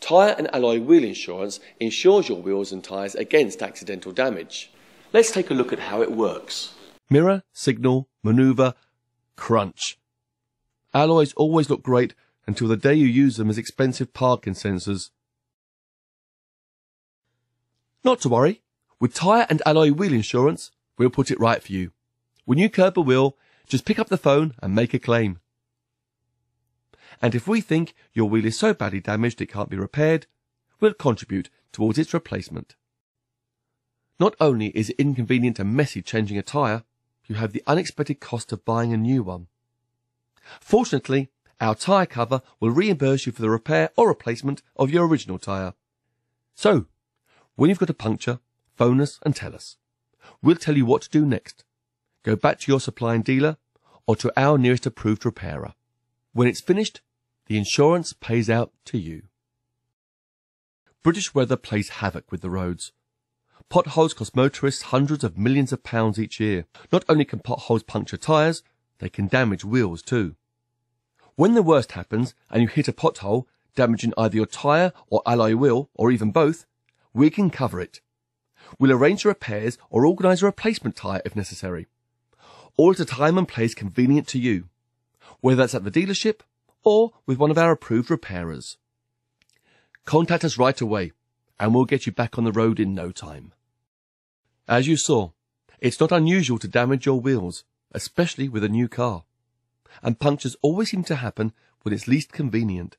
Tyre and alloy wheel insurance insures your wheels and tyres against accidental damage. Let's take a look at how it works. Mirror, signal, maneuver, crunch. Alloys always look great until the day you use them as expensive parking sensors. Not to worry. With tyre and alloy wheel insurance, we'll put it right for you. When you curb a wheel, just pick up the phone and make a claim. And if we think your wheel is so badly damaged it can't be repaired, we'll contribute towards its replacement. Not only is it inconvenient and messy changing a tyre, you have the unexpected cost of buying a new one. Fortunately, our tyre cover will reimburse you for the repair or replacement of your original tyre. So, when you've got a puncture, phone us and tell us. We'll tell you what to do next. Go back to your supplying dealer or to our nearest approved repairer. When it's finished, the insurance pays out to you. British weather plays havoc with the roads. Potholes cost motorists hundreds of millions of pounds each year. Not only can potholes puncture tyres, they can damage wheels too. When the worst happens and you hit a pothole, damaging either your tyre or alloy wheel, or even both, we can cover it. We'll arrange the repairs or organise a replacement tyre if necessary. All at a time and place convenient to you, whether that's at the dealership or with one of our approved repairers. Contact us right away and we'll get you back on the road in no time. As you saw, it's not unusual to damage your wheels, especially with a new car. And punctures always seem to happen when it's least convenient.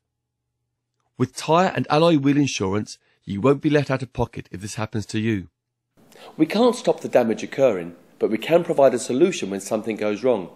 With tyre and alloy wheel insurance, you won't be let out of pocket if this happens to you. We can't stop the damage occurring, but we can provide a solution when something goes wrong.